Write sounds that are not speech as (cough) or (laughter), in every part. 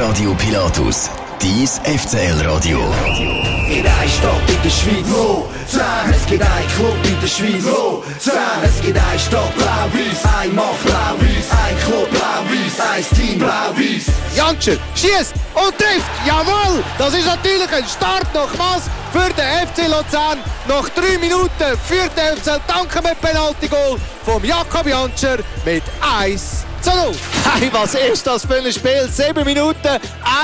Radio Pilatus, dies FCL-Radio. In einer Stadt in der Schweiz, wo Zehn, es gibt einen Club in der Schweiz, wo Zehn, es gibt eine Stadt blau-weiß, ein Macht blau-weiß, ein Club blau-weiß, ein Team blau-weiß. Janscher schießt und trifft. Jawohl, das ist natürlich ein Start nach Mass für den FC Luzern. Nach drei Minuten führt der FC Danke mit Penalty-Goal vom Jakob Janscher mit 1 zu 0. Hey, was ist das für ein Spiel? Sieben Minuten,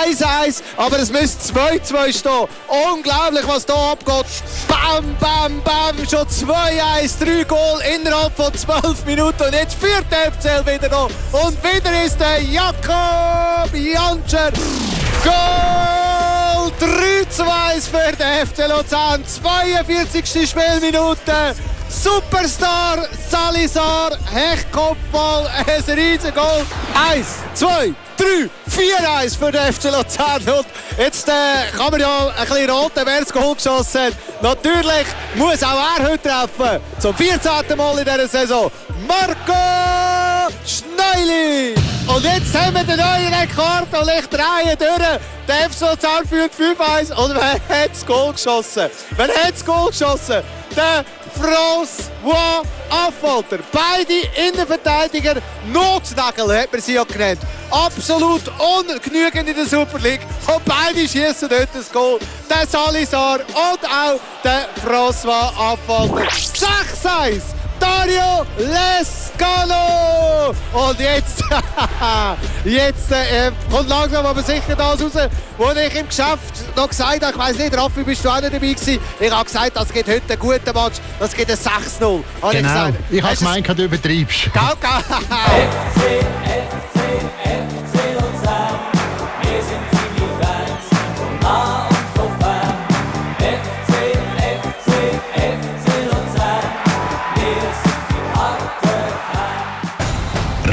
1-1, aber es müsste 2-2 stehen. Unglaublich, was da abgeht. Bam, bam, bam, schon 2-1, 3 Goal innerhalb von 12 Minuten. Und jetzt führt der FCL wieder noch. Und wieder ist der Jakob Janscher. Goal! 3 zu 1 für den FC Luzern. 42. Spielminute. Superstar Salisar, Hechtkopfball, (laughs) ein riesen Goal. 1, 2, 3, 4, 1 für den FC Luzern. Und jetzt äh, kann man ja ein bisschen roten, wer das Goal geschossen. Natürlich muss auch er heute treffen. Zum 14. Mal in dieser Saison. Marco Schneili! Und jetzt haben wir den neuen Rekord und ich drehe durch. Der FC Luzern führt 5-1 und wer hat das Goal geschossen? Wer hat das Goal geschossen? Der François Affolter. Beide Innenverteidiger Notnagel hat man sie ja genannt. Absolut ungenügend in der Super League. Und beide schießen dort das Goal. Der Salisar und auch der François Affolter. 6-1. Dario Lescano! Und jetzt, (laughs) jetzt äh, kommt langsam aber sicher das raus, was ich im Geschäft noch gesagt habe. Ich weiss nicht, Raffi, bist du auch nicht dabei gewesen? Ich habe gesagt, das geht heute einen guten Match. Das geht ein 6-0. Genau. Ich, ich habe gemeint, du übertreibst. Gau, gau.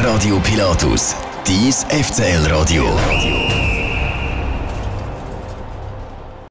Radio Pilatus, dies FCL-Radio.